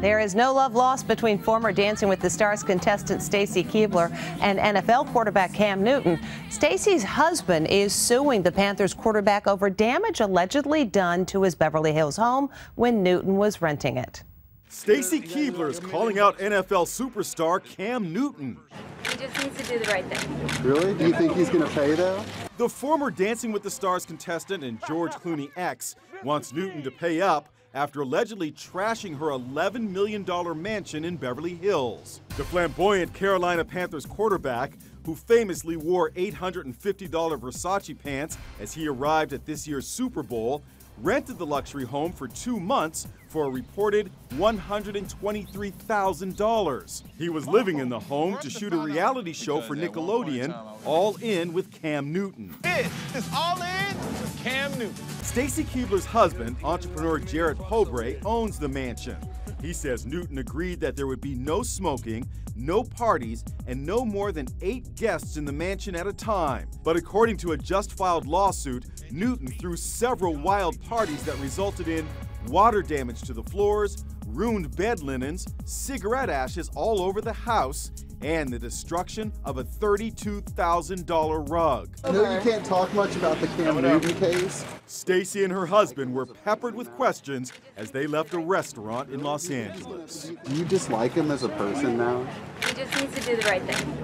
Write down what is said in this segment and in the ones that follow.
There is no love lost between former Dancing with the Stars contestant Stacy Keibler and NFL quarterback Cam Newton. Stacy's husband is suing the Panthers quarterback over damage allegedly done to his Beverly Hills home when Newton was renting it. Stacy Keibler is calling out NFL superstar Cam Newton. He just needs to do the right thing. Really? Do you think he's going to pay though? The former Dancing with the Stars contestant and George Clooney ex wants Newton to pay up after allegedly trashing her $11 million mansion in Beverly Hills. The flamboyant Carolina Panthers quarterback, who famously wore $850 Versace pants as he arrived at this year's Super Bowl, rented the luxury home for two months for a reported $123,000. He was living in the home to shoot a reality show for Nickelodeon, All In with Cam Newton. It is All In with Cam Newton. Stacy Keibler's husband, entrepreneur Jared Pobre, owns the mansion. He says Newton agreed that there would be no smoking, no parties, and no more than eight guests in the mansion at a time. But according to a just filed lawsuit, Newton threw several wild parties that resulted in water damage to the floors, ruined bed linens, cigarette ashes all over the house, and the destruction of a $32,000 rug. I know you can't talk much about the Cam Newton case. Stacy and her husband were peppered with questions as they left a restaurant in Los Angeles. Do you dislike him as a person now? He just needs to do the right thing.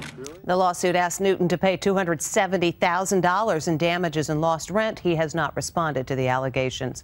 The lawsuit asked Newton to pay $270,000 in damages and lost rent. He has not responded to the allegations.